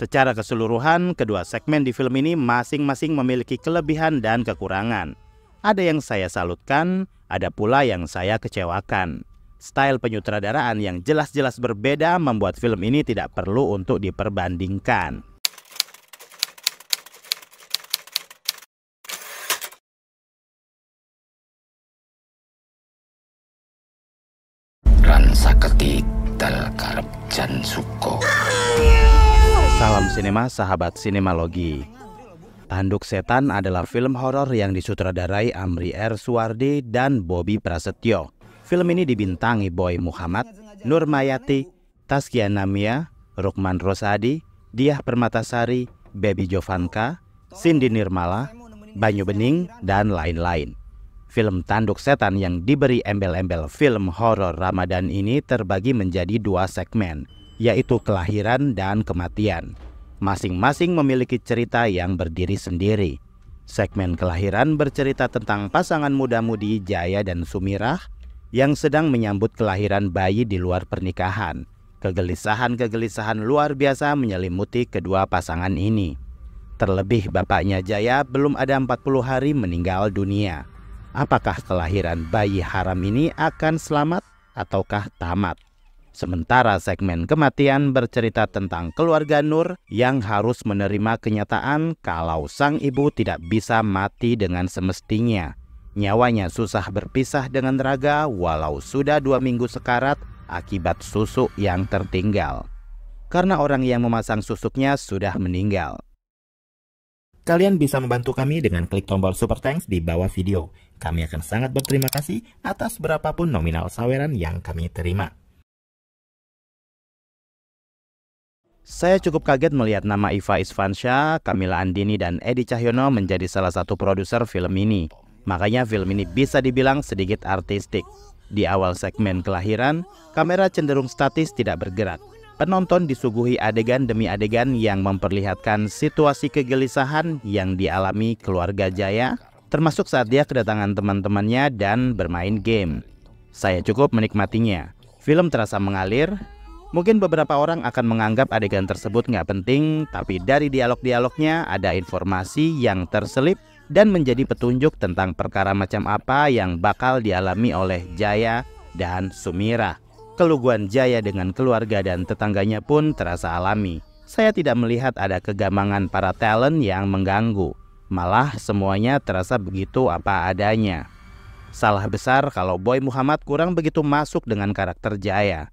Secara keseluruhan, kedua segmen di film ini masing-masing memiliki kelebihan dan kekurangan. Ada yang saya salutkan, ada pula yang saya kecewakan. Style penyutradaraan yang jelas-jelas berbeda membuat film ini tidak perlu untuk diperbandingkan. Sinema sahabat sinemalogi. Tanduk Setan adalah film horor yang disutradarai Amri R. Suwardi dan Bobby Prasetyo. Film ini dibintangi Boy Muhammad, Nur Mayati, Taskia Namia, Rukman Rosadi, Diah Permatasari, Baby Jovanka, Cindy Nirmala, Banyu Bening, dan lain-lain. Film Tanduk Setan yang diberi embel-embel film horor Ramadan ini terbagi menjadi dua segmen, yaitu kelahiran dan kematian. Masing-masing memiliki cerita yang berdiri sendiri. Segmen kelahiran bercerita tentang pasangan muda-mudi Jaya dan Sumirah yang sedang menyambut kelahiran bayi di luar pernikahan. Kegelisahan-kegelisahan luar biasa menyelimuti kedua pasangan ini. Terlebih bapaknya Jaya belum ada 40 hari meninggal dunia apakah kelahiran bayi haram ini akan selamat ataukah tamat. Sementara segmen kematian bercerita tentang keluarga Nur yang harus menerima kenyataan kalau sang ibu tidak bisa mati dengan semestinya. Nyawanya susah berpisah dengan raga walau sudah dua minggu sekarat akibat susuk yang tertinggal. Karena orang yang memasang susuknya sudah meninggal. Kalian bisa membantu kami dengan klik tombol super thanks di bawah video. Kami akan sangat berterima kasih atas berapapun nominal saweran yang kami terima. Saya cukup kaget melihat nama Iva Isfansyah, Kamila Andini, dan Edi Cahyono menjadi salah satu produser film ini. Makanya film ini bisa dibilang sedikit artistik. Di awal segmen kelahiran, kamera cenderung statis tidak bergerak. Penonton disuguhi adegan demi adegan yang memperlihatkan situasi kegelisahan yang dialami keluarga Jaya termasuk saat dia kedatangan teman-temannya dan bermain game. Saya cukup menikmatinya. Film terasa mengalir. Mungkin beberapa orang akan menganggap adegan tersebut nggak penting, tapi dari dialog-dialognya ada informasi yang terselip dan menjadi petunjuk tentang perkara macam apa yang bakal dialami oleh Jaya dan Sumira. Keluguan Jaya dengan keluarga dan tetangganya pun terasa alami. Saya tidak melihat ada kegamangan para talent yang mengganggu. Malah semuanya terasa begitu apa adanya. Salah besar kalau Boy Muhammad kurang begitu masuk dengan karakter Jaya.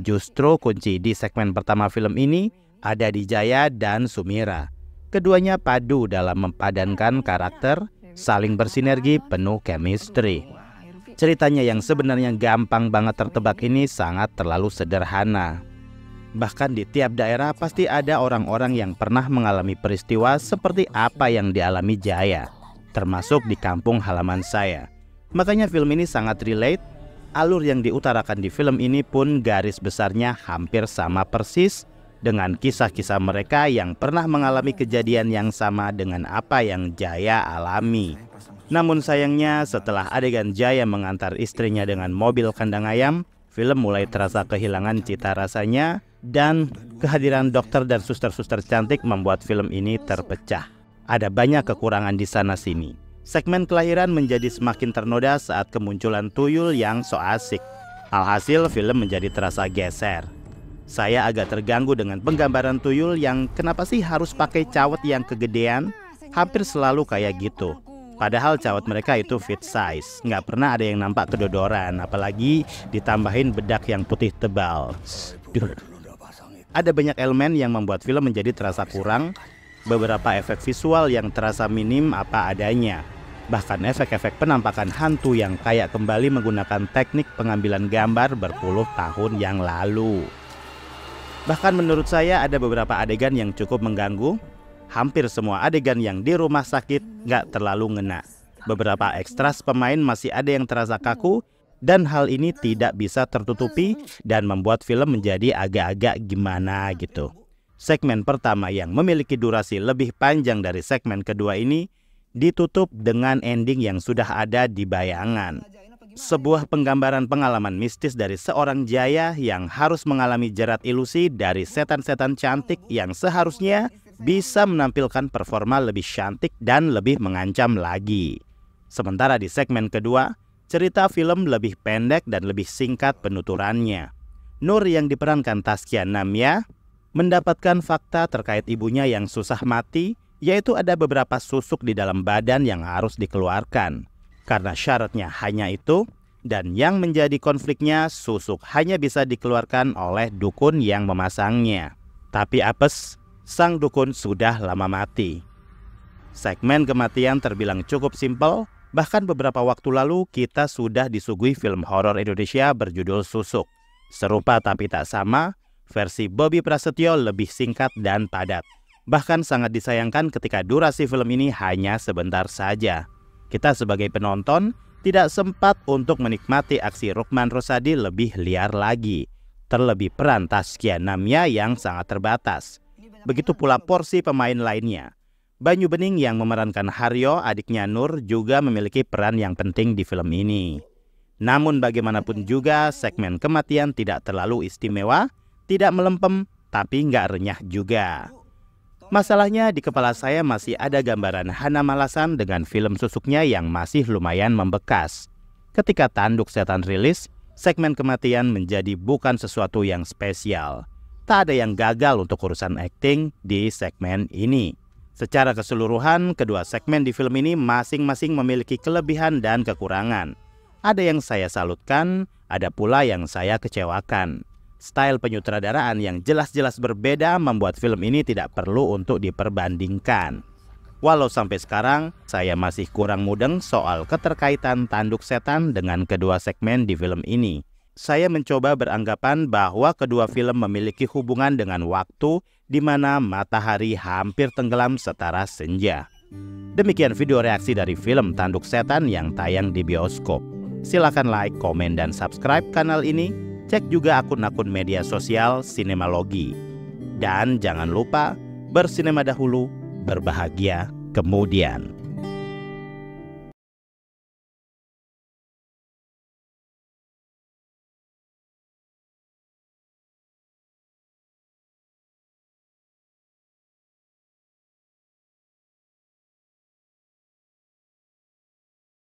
Justru kunci di segmen pertama film ini ada di Jaya dan Sumira. Keduanya padu dalam mempadankan karakter, saling bersinergi penuh chemistry. Ceritanya yang sebenarnya gampang banget tertebak ini sangat terlalu sederhana. Bahkan di tiap daerah pasti ada orang-orang yang pernah mengalami peristiwa seperti apa yang dialami Jaya, termasuk di kampung halaman saya. Makanya film ini sangat relate. Alur yang diutarakan di film ini pun garis besarnya hampir sama persis dengan kisah-kisah mereka yang pernah mengalami kejadian yang sama dengan apa yang Jaya alami. Namun sayangnya setelah adegan Jaya mengantar istrinya dengan mobil kandang ayam, film mulai terasa kehilangan cita rasanya dan kehadiran dokter dan suster-suster cantik membuat film ini terpecah. Ada banyak kekurangan di sana-sini. Segmen kelahiran menjadi semakin ternoda saat kemunculan tuyul yang so asik. Alhasil film menjadi terasa geser. Saya agak terganggu dengan penggambaran tuyul yang kenapa sih harus pakai cawat yang kegedean? Hampir selalu kayak gitu. Padahal cawat mereka itu fit size, nggak pernah ada yang nampak kedodoran, apalagi ditambahin bedak yang putih tebal. Ada banyak elemen yang membuat film menjadi terasa kurang, beberapa efek visual yang terasa minim apa adanya. Bahkan efek-efek penampakan hantu yang kayak kembali menggunakan teknik pengambilan gambar berpuluh tahun yang lalu. Bahkan menurut saya ada beberapa adegan yang cukup mengganggu. Hampir semua adegan yang di rumah sakit nggak terlalu ngena. Beberapa ekstras pemain masih ada yang terasa kaku dan hal ini tidak bisa tertutupi dan membuat film menjadi agak-agak gimana gitu. Segmen pertama yang memiliki durasi lebih panjang dari segmen kedua ini ditutup dengan ending yang sudah ada di bayangan. sebuah penggambaran pengalaman mistis dari seorang jaya yang harus mengalami jerat ilusi dari setan-setan cantik yang seharusnya bisa menampilkan performa lebih cantik dan lebih mengancam lagi. Sementara di segmen kedua, cerita film lebih pendek dan lebih singkat penuturannya. Nur yang diperankan Taskia Namya mendapatkan fakta terkait ibunya yang susah mati, yaitu ada beberapa susuk di dalam badan yang harus dikeluarkan. Karena syaratnya hanya itu, dan yang menjadi konfliknya susuk hanya bisa dikeluarkan oleh dukun yang memasangnya. Tapi apes, sang dukun sudah lama mati. Segmen kematian terbilang cukup simpel, bahkan beberapa waktu lalu kita sudah disuguhi film horor Indonesia berjudul Susuk. Serupa tapi tak sama, versi Bobby Prasetyo lebih singkat dan padat. Bahkan sangat disayangkan ketika durasi film ini hanya sebentar saja kita sebagai penonton tidak sempat untuk menikmati aksi Rukman Rosadi lebih liar lagi. Terlebih peran Taskia Namya yang sangat terbatas. Begitu pula porsi pemain lainnya. Banyu Bening yang memerankan Haryo, adiknya Nur, juga memiliki peran yang penting di film ini. Namun bagaimanapun juga, segmen kematian tidak terlalu istimewa, tidak melempem, tapi nggak renyah juga. Masalahnya di kepala saya masih ada gambaran Hana Malasan dengan film susuknya yang masih lumayan membekas. Ketika Tanduk Setan rilis, segmen kematian menjadi bukan sesuatu yang spesial. Tak ada yang gagal untuk urusan akting di segmen ini. Secara keseluruhan, kedua segmen di film ini masing-masing memiliki kelebihan dan kekurangan. Ada yang saya salutkan, ada pula yang saya kecewakan. Style penyutradaraan yang jelas-jelas berbeda membuat film ini tidak perlu untuk diperbandingkan. Walau sampai sekarang saya masih kurang mudeng soal keterkaitan tanduk setan dengan kedua segmen di film ini. Saya mencoba beranggapan bahwa kedua film memiliki hubungan dengan waktu di mana matahari hampir tenggelam setara senja. Demikian video reaksi dari film Tanduk Setan yang tayang di bioskop. Silahkan like, komen, dan subscribe kanal ini Cek juga akun-akun media sosial Sinemalogi. Dan jangan lupa bersinema dahulu, berbahagia kemudian.